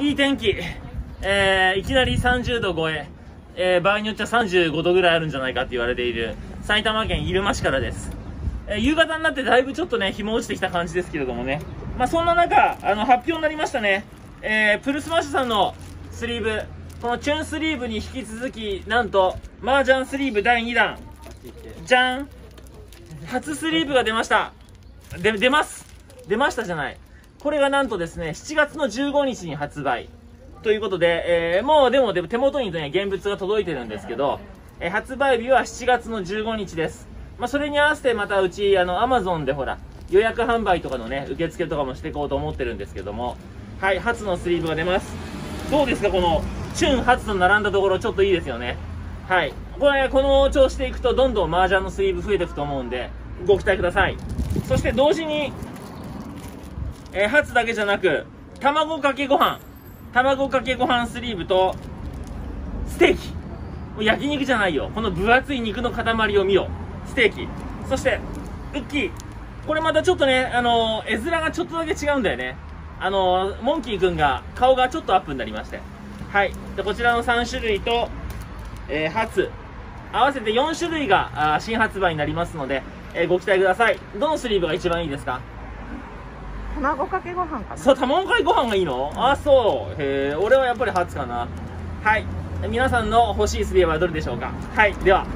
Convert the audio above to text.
いい天気、えー、いきなり30度超え。えー、場合によっては35度ぐらいあるんじゃないかって言われている。埼玉県入間市からです、えー、夕方になってだいぶちょっとね日も落ちてきた感じですけれどもね。まあそんな中あの発表になりましたね、えー、プルスマッシュさんのスリーブ。このチューンスリーブに引き続きなんと麻雀スリーブ第2弾じゃん發スリーブが出ました。で出ます。出ましたじゃない。これがなんとですね7月の15日に発売ということで、えー、もうでもでも手元に、ね、現物が届いてるんですけど、えー、発売日は7月の15日です。まあ、それに合わせてまたうち、あの、アマゾンでほら、予約販売とかのね、受付とかもしていこうと思ってるんですけども、はい、初のスリーブが出ます。どうですか、この、チュン初と並んだところ、ちょっといいですよね。はい。これ、この調子でいくと、どんどん麻雀のスリーブ増えていくと思うんで、ご期待ください。そして同時に、えー、初だけじゃなく、卵かけご飯。卵かけご飯スリーブと、ステーキ。焼肉じゃないよ。この分厚い肉の塊を見よう。ステーキ。そして、ウッキー。これまたちょっとね、あのー、絵面がちょっとだけ違うんだよね。あのー、モンキーくんが顔がちょっとアップになりまして。はい。で、こちらの3種類と、えー、初。合わせて4種類が新発売になりますので、えー、ご期待ください。どのスリーブが一番いいですか？卵かけご飯かな？そう卵かけご飯がいいの、うん、あそう。へえ俺はやっぱり初かな。はい。皆さんの欲しいスリーはどれでしょうか？はい。では